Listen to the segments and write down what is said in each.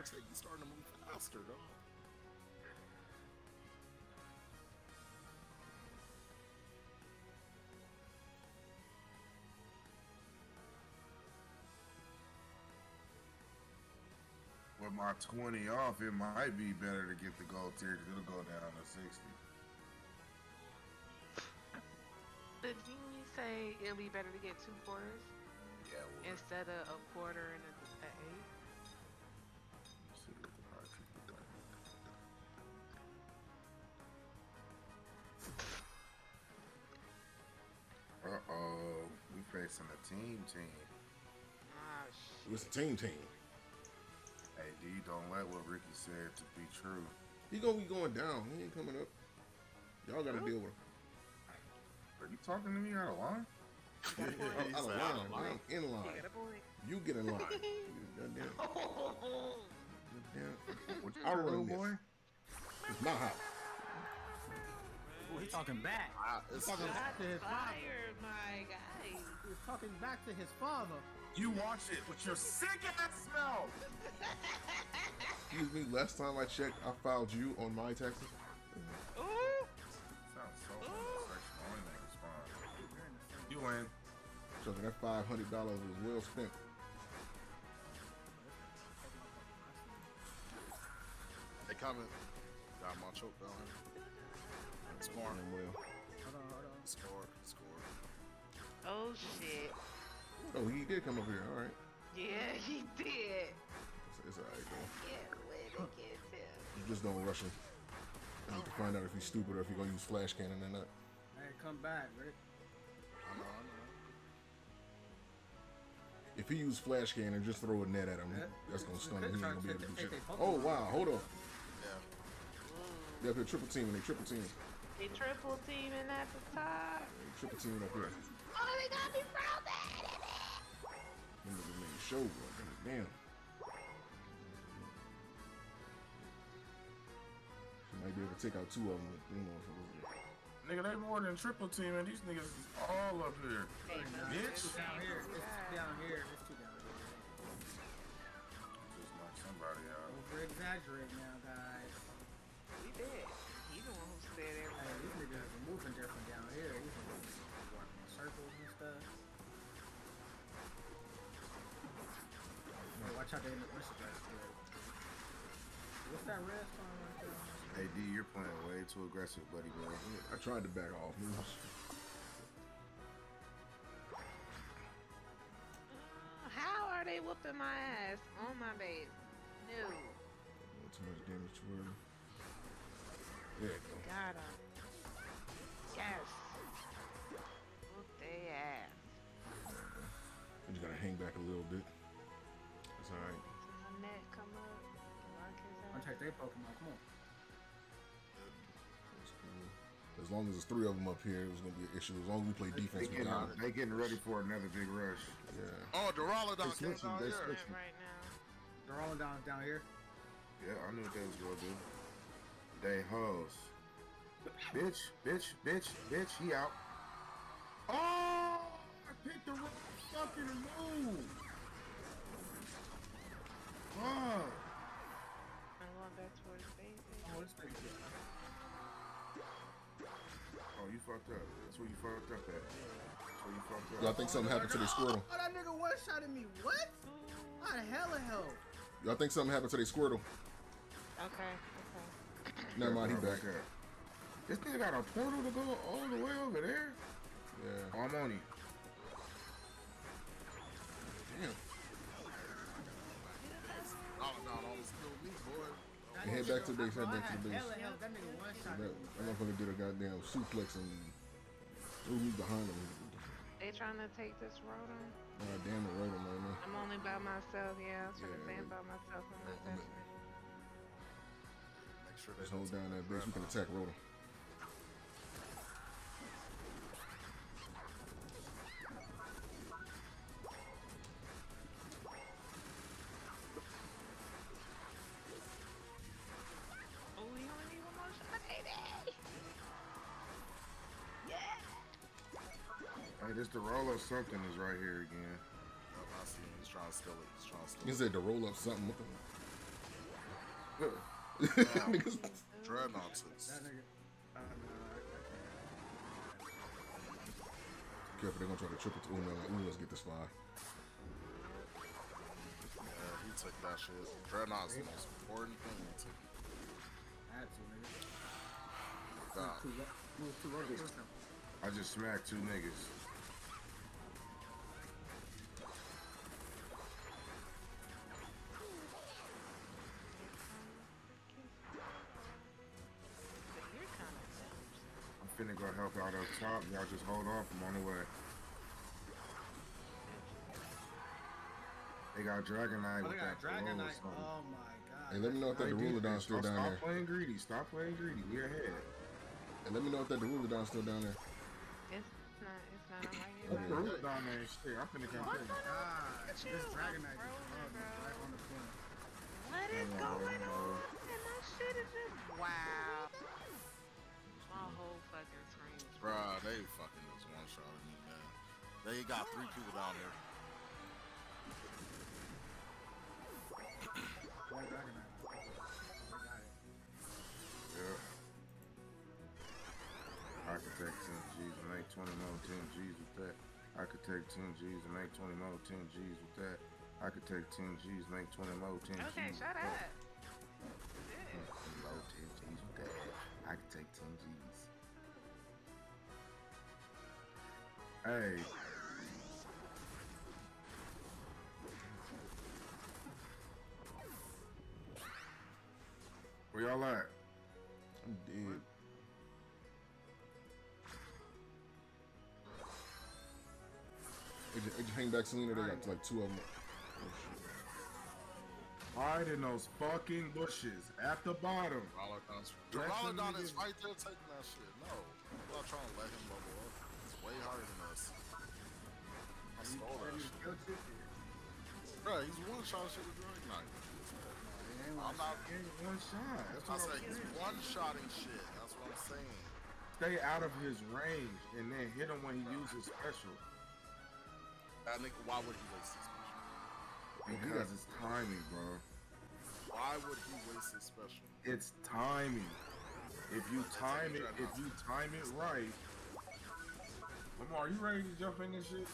Archie, you starting to move faster, dog. With my 20 off, it might be better to get the gold tier because it'll go down to 60. But didn't you say it'll be better to get two quarters Yeah, well, instead of a quarter and a, a eight? We facing a team team. Oh shit. it's a team team. Hey, D, don't let what Ricky said to be true. He gonna be going down. He ain't coming up. Y'all gotta deal with him. Are you talking to me out of line? Out out of line. I'm in line. got a point. You get in line. Goddamn. Goddamn. What you I'll run this. boy? It's my house. He talking back. Ah, it's talking just- back to his father. My guy. He's talking back to his father. You watch it with your sick ass mouth. Excuse me, last time I checked, I filed you on my taxes. Ooh. Sounds so unsexual. I don't even respond. You win. So that five hundred dollars was well spent. They coming. Got my choke down here. Scoring. Damn well. Hold on, hold on. Score. Score. Oh shit. Oh, he did come up here. All right. Yeah, he did. It's, it's all right, bro. Yeah, way to get. You just don't rush him. I need to find out if he's stupid or if he's gonna use flash cannon or not. Hey, come back, Rick. I know. I know. If he use flash cannon, just throw a net at him. Yeah. That's gonna stun him. could He ain't gonna be able to do shit. Oh wow, hold on. Yeah. They up here triple teaming. They triple teaming. They triple teaming at the top. They triple teaming up here. Oh, they got me frozen. Them niggas made a show, bro. Damn. She might be able to take out two of them. You know, if it was- Nigga, they more than triple teaming. These niggas is all up here. Hey, Bitch. Down here. It's down here. It's Hey, watch out, they in the What's that red spot right there? Hey, D, you're playing way too aggressive, buddy, boy. I tried to back off. It was- How are they whooping my ass on my base? No. Too much damage to her. There you go. Got him. Yes. Whoop they ass. You just gotta hang back a little bit. Their Pokemon. Come on. As long as there's three of them up here, it was gonna be an issue. As long as we play They defense, we getting, they getting ready for another big rush. Yeah. Oh, Duraludon They came switching, down they here. switching. Right now. They're down down here. Yeah, I knew what they was gonna do. They hoes. bitch, bitch, bitch, bitch, he out. Oh, I picked the wrong fucking move. Fuck. Base. Oh, this. Oh, you fucked up. That's where you fucked up at. That's where you fucked up. Y'all think something happened to the Squirtle? Oh, that nigga one shot at me. What? How the hell of hell? Y'all think something happened to the Squirtle? Okay, okay. Never mind, he back. there. This nigga got a portal to go all the way over there. Yeah. Oh, I'm on you. Damn. Boy. Head back to the base, head back to the base. Hella hell. That nigga one shot That, at me. that motherfucker did a goddamn suplex and ooh, he's behind him. They trying to take this road on? God damn it, right on right now. I'm only by myself. Yeah, I'm trying to Yeah, say I'm by myself. I'm not touching it. Make sure they Just don't hold down the that base. We can attack Rotom. This the roll of something is right here again. Yep, I see him. He's trying to steal it. He's trying to steal He it. said to roll up something. What the- Niggas- Drednaws. That nigga. I, I. Careful, they're gonna try to triple to Uno. Like, Uno, let's get this fly. Yeah, he took that shit. Drednaw's the most important thing he took. I had to, nigga. God. Too low. Move too low to push him. I just smacked two niggas. Finna go help out up top. Y'all just hold off. I'm on the way. They got Dragonite Oh, with they got that Dragonite. Oh my god. Hey, let me know if that Hey, Darula defense, still down there. stop there. playing greedy. Stop playing greedy. We're ahead. And let me know if that Darula still down there. It's not. It's not. I'm right here. Okay. by Throw you. it down there shit. I'm finna come What get the it. God, Look at you. this Dragonite just frozen, rubbed me bro. right on the corner. What is going on? And my shit is just wow. My whole fucking screen. Bruh, they fucking just one shot at me, man. They got three people down there. White Dragon. I. Yeah. I could take 10 G's and make 20 more 10 G's with that. I could take 10 G's and make 20 more 10 G's with that. I could take 10 G's, make 20 more 10 G's. Okay, shut up. 20 more 10 G's with that. I could take 10 G's. Hey. Where y'all at? I'm dead. They just, they just hang back Selena. They got like two of them. Oh, Hide in those fucking bushes at the bottom. Rolodon's Let them Rolodon is niggas- right there taking that shit. No, I'm not trying to let him bubble up. Way harder than us. I stole that shit. Bruh, he's one shot shit with Knight. It ain't I'm not. In one shot. That's I what say I'm he's saying. one shotting shit. That's what I'm saying. Stay out of his range and then hit him when he uses special. That nigga, why would he waste his special? Because it's timing, bro. Why would he waste his special? It's timing. If you time it, if you time it right. Lamar, you ready to jump in this shit?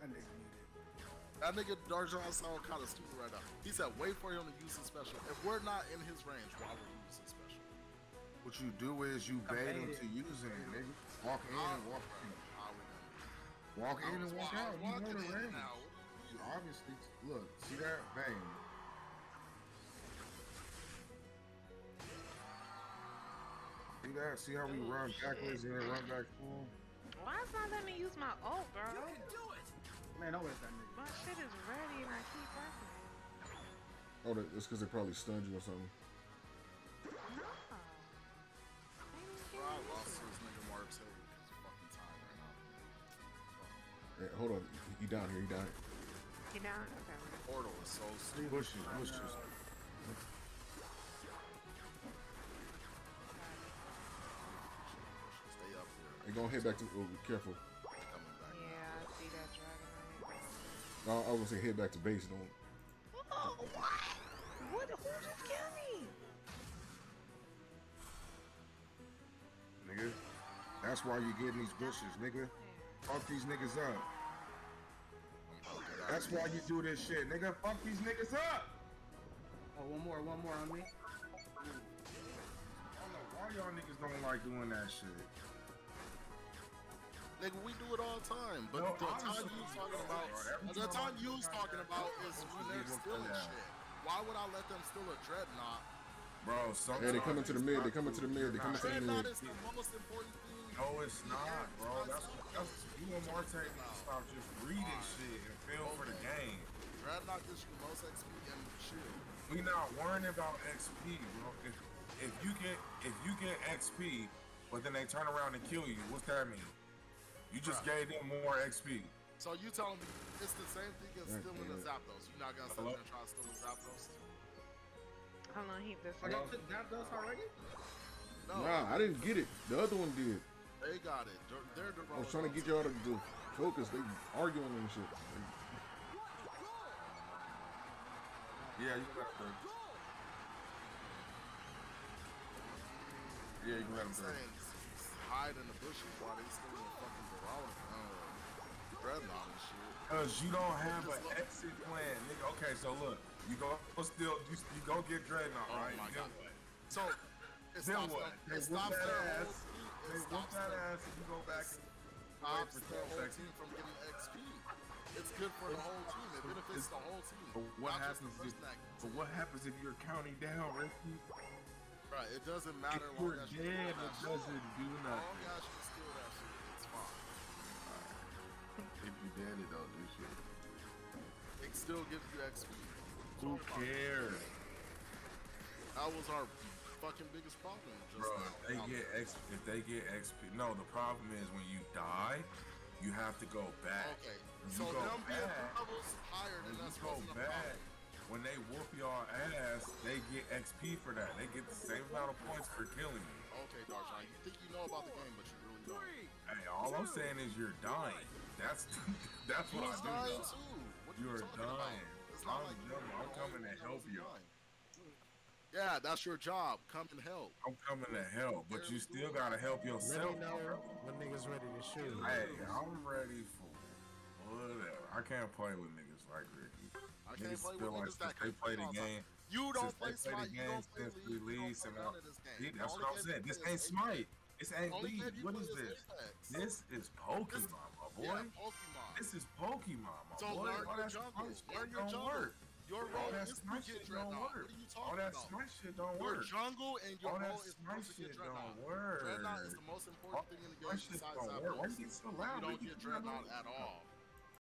That nigga needed. That nigga Darjon sound kind of stupid right now. He said, wait for him to use his special. If we're not in his range, why would he use his special? What you do is you bait him it. to using it, nigga. Walk in and walk out. How we gonna Walk in and I walk out. You know walking the in range. now. What do you- Obviously, look, see that? Bang. See that? See how we Oh, run shit. backwards and then run back full? Why is not letting me use my ult, bro? You can do it! Man, don't waste that nigga. My shit is ready and I keep pressing it. Oh, that- that's because they probably stunned you or something. No. They Bro, I lost this. this nigga Mark Taylor because he's fucking tired right now. Hey, hold on, he down here. He down here. You down? Okay. Portal is so stupid. Bushes, bushes. Stay up there. Hey, go head back to. Oh, be careful. Yeah, I see that dragon. No, I was gonna say head back to base. Don't. Oh, what? What? Who just killed me? Nigga. That's why you get in these bushes, nigga. Fuck these niggas up. That's why you do this shit, nigga. Fuck these niggas up. Oh, one more, one more on me. I don't know why y'all niggas don't like doing that shit. Nigga, we do it all the time. But No, the time you was talking about, the time time you was talking about is when they're stealing shit. Why would I let them steal a Drednaw? Bro, sometimes Hey, they coming to the mid. They coming to the mid. They coming to the mid. is the most important thing. No, it's not, bro. That's, that's you and Marte need to stop just reading shit and feel for the game. Drednaw gives you most XP and shit. We not worrying about XP, bro. If, if you get if you get XP, but then they turn around and kill you, what's that mean? You just right. gave them more XP. So you telling me it's the same thing as stealing a Zapdos? You're not gonna sit there and try to steal a Zapdos? Hold on, he this. I got Zapdos already? No. Nah, I didn't get it. The other one did. They got it. They're, the I was trying to get y'all to, do focus. They arguing and shit. Yeah, you got them. Yeah, you got them hide in the bushes while they still in fucking oh, Drednaw and shit. Cause you don't have an exit plan, nigga. Okay, so look, you go still, you, you go get Drednaw, Oh right? my Then god. what? So it Then stops what? them. They It whoop stops that their whole ass. They It whoop stops that ass and you go back and wait stops 10 whole seconds. team from getting XP. It's good for the whole team. It benefits the whole team. But what the happens if, but what happens if you're counting down, Ricky? Right, it doesn't If matter long you're as you dead, it doesn't do Long nothing. as you steal that shit, it's fine. If you dead, it don't do shit. It still gives you XP. Who cares? That was our fucking biggest problem. Just Bro, if they get X, if they get XP, no. The problem is when you die, you have to go back. Okay, so them being levels higher than us go back. When they whoop y'all ass, they get XP for that. They get the same amount of points for killing you. Okay, Darshan, you think you know about the game, but you really don't. Hey, all I'm saying is you're dying. That's that's what was I do. dying know. too. What are You're you about? dying. It's not I'm like you dumb. I'm coming to help you. dying. Yeah, that's your job. Come and help. I'm coming to help, but you still gotta help yourself. Let yourself. me know when niggas ready to shoot. Hey, I'm ready for whatever. I can't play with niggas like Ricky. I can't Niggas play with like niggas that can play the game. You don't play Smite. the You game don't play League. You don't play none of this game. Yeah, that's what I'm saying. This ain't Smite. This ain't League. What is is this? This is Pokemon, my boy. Yeah, Pokemon. This is Pokemon, my So boy. learn All your that jungle. Learn your don't jungle. work. Your All role that is to get shit don't Drednaw. work. What are you All talking that about? Smite shit don't Your jungle and your All role is Smite to get shit don't Drednaw. work. Drednaw is the most All important thing in the game besides that. Why you get so You don't get Drednaw at all.